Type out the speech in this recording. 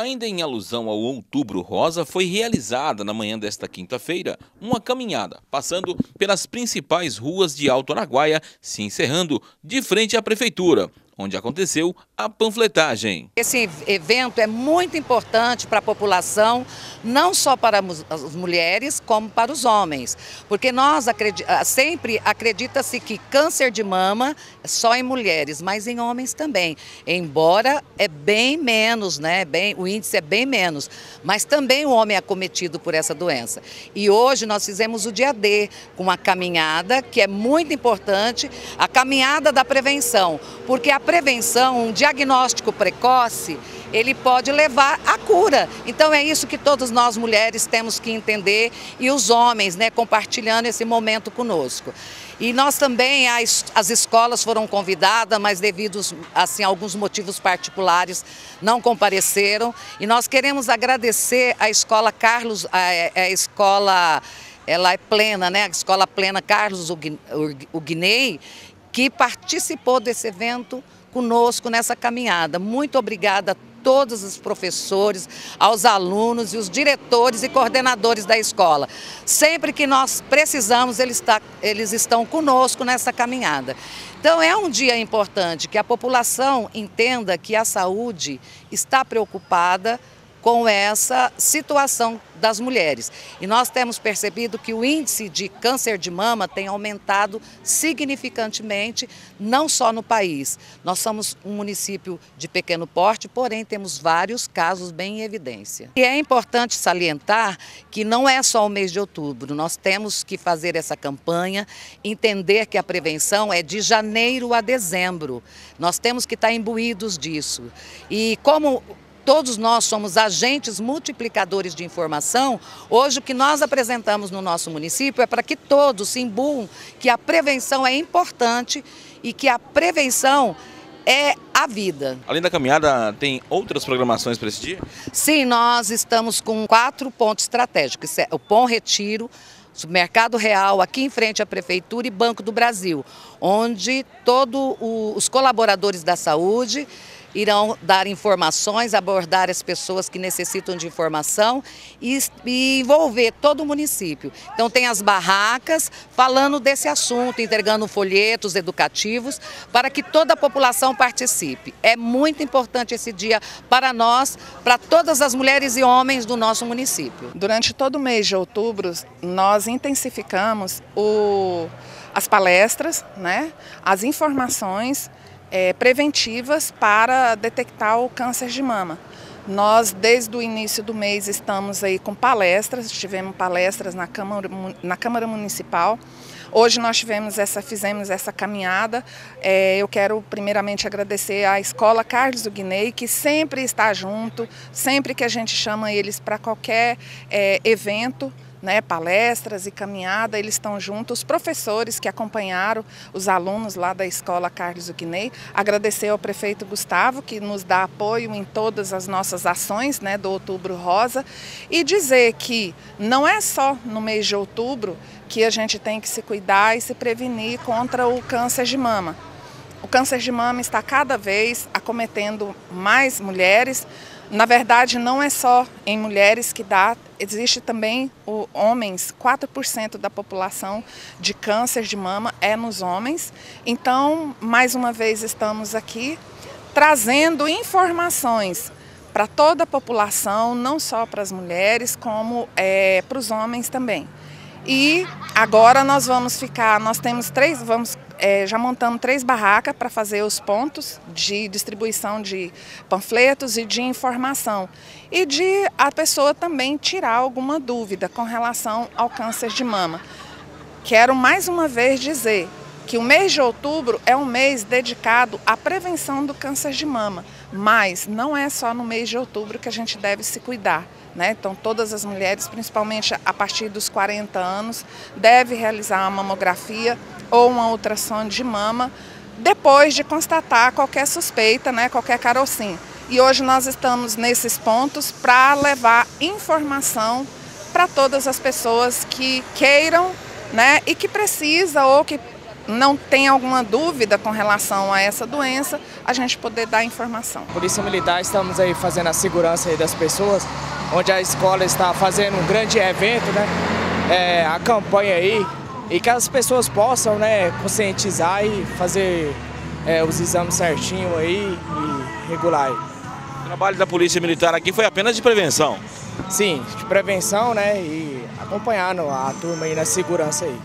Ainda em alusão ao Outubro Rosa, foi realizada na manhã desta quinta-feira uma caminhada, passando pelas principais ruas de Alto Araguaia, se encerrando de frente à Prefeitura, onde aconteceu a panfletagem. Esse evento é muito importante para a população, não só para as mulheres, como para os homens. Porque nós ah, sempre acredita-se que câncer de mama é só em mulheres, mas em homens também. Embora é bem menos, né? Bem, o índice é bem menos. Mas também o homem é acometido por essa doença. E hoje nós fizemos o dia D, com uma caminhada que é muito importante, a caminhada da prevenção. Porque a prevenção, um diagnóstico precoce, ele pode levar à cura. Então é isso que todos nós mulheres temos que entender e os homens, né, compartilhando esse momento conosco. E nós também, as, as escolas foram convidadas, mas devido assim, a alguns motivos particulares não compareceram. E nós queremos agradecer a escola Carlos, a, a escola ela é plena, né? A escola plena Carlos Uguinei, que participou desse evento conosco nessa caminhada. Muito obrigada a todos os professores, aos alunos e os diretores e coordenadores da escola. Sempre que nós precisamos, eles, está, eles estão conosco nessa caminhada. Então é um dia importante que a população entenda que a saúde está preocupada com essa situação das mulheres. E nós temos percebido que o índice de câncer de mama tem aumentado significantemente, não só no país. Nós somos um município de pequeno porte, porém temos vários casos bem em evidência. E é importante salientar que não é só o mês de outubro, nós temos que fazer essa campanha, entender que a prevenção é de janeiro a dezembro. Nós temos que estar imbuídos disso. E como todos nós somos agentes multiplicadores de informação, hoje o que nós apresentamos no nosso município é para que todos se imbuam que a prevenção é importante e que a prevenção é a vida. Além da caminhada, tem outras programações para esse dia? Sim, nós estamos com quatro pontos estratégicos. É o Pão Retiro, Supermercado Real, aqui em frente à Prefeitura e Banco do Brasil, onde todos os colaboradores da saúde irão dar informações, abordar as pessoas que necessitam de informação e, e, envolver todo o município. Então tem as barracas falando desse assunto, entregando folhetos educativos para que toda a população participe. É muito importante esse dia para nós, para todas as mulheres e homens do nosso município. Durante todo o mês de outubro, nós intensificamos o, as palestras, né, as informações é, preventivas para detectar o câncer de mama. Nós, desde o início do mês, estamos aí com palestras, tivemos palestras na Câmara, na Câmara Municipal. Hoje nós tivemos essa, fizemos essa caminhada. É, eu quero primeiramente agradecer à Escola Carlos do Guinei, que sempre está junto, sempre que a gente chama eles para qualquer é, evento, né, palestras e caminhada, eles estão juntos, os professores que acompanharam os alunos lá da escola Carlos Uquinei, agradecer ao prefeito Gustavo, que nos dá apoio em todas as nossas ações né, do Outubro Rosa, e dizer que não é só no mês de outubro que a gente tem que se cuidar e se prevenir contra o câncer de mama. O câncer de mama está cada vez acometendo mais mulheres, na verdade, não é só em mulheres que dá, existe também o homens, 4% da população de câncer de mama é nos homens. Então, mais uma vez estamos aqui trazendo informações para toda a população, não só para as mulheres, como é, para os homens também. E agora nós vamos ficar, nós temos três, vamos é, já montamos três barracas para fazer os pontos de distribuição de panfletos e de informação. E de a pessoa também tirar alguma dúvida com relação ao câncer de mama. Quero mais uma vez dizer que o mês de outubro é um mês dedicado à prevenção do câncer de mama, mas não é só no mês de outubro que a gente deve se cuidar. Né? Então, todas as mulheres, principalmente a partir dos 40 anos, devem realizar uma mamografia ou uma ultrassom de mama depois de constatar qualquer suspeita, né? qualquer carocim. E hoje nós estamos nesses pontos para levar informação para todas as pessoas que queiram né? e que precisam ou que não tem alguma dúvida com relação a essa doença, a gente poder dar informação. Polícia Militar estamos aí fazendo a segurança aí das pessoas, onde a escola está fazendo um grande evento, né? É, a campanha aí, e que as pessoas possam né, conscientizar e fazer é, os exames certinho aí e regular. O trabalho da Polícia Militar aqui foi apenas de prevenção. Sim, de prevenção, né? E acompanhando a turma aí na segurança aí.